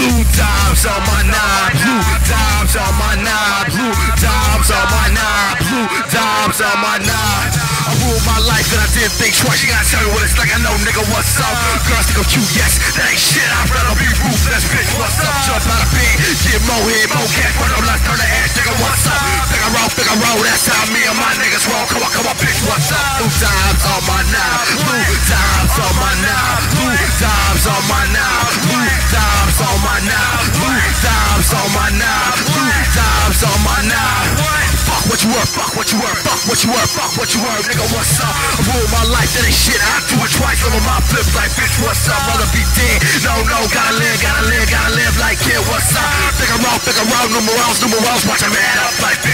Dobbs on my knob, Lou Dobbs on my knob, Lou Dobbs on my knob, Lou Dobbs on my knob. I ruled my life and I didn't think twice. You gotta tell me what it's like. I know, nigga, what's up? Girls think I'm cute, yes. That ain't shit. I'd rather be ruthless, bitch. What's up? Jump out of bed, get more head, more cash, run up, let's turn the ass, nigga. What's up? Figure figure out. That's how me and my niggas roll. Come on, come on, bitch. What's up? Lou Dobbs on my knob, Lou Dobbs on my knob, Lou Dobbs on my knob, blue dimes on. Fuck what you were, fuck what you were, fuck what you were, fuck what you were, nigga. What's up? I rule my life, that ain't shit. I do it twice. Of my flips like, bitch. What's up? Rather be dead. No, no, gotta live, gotta live, gotta live like kid. What's up? Figure out, figure out, numerals, numerals. Watch a man up like, bitch.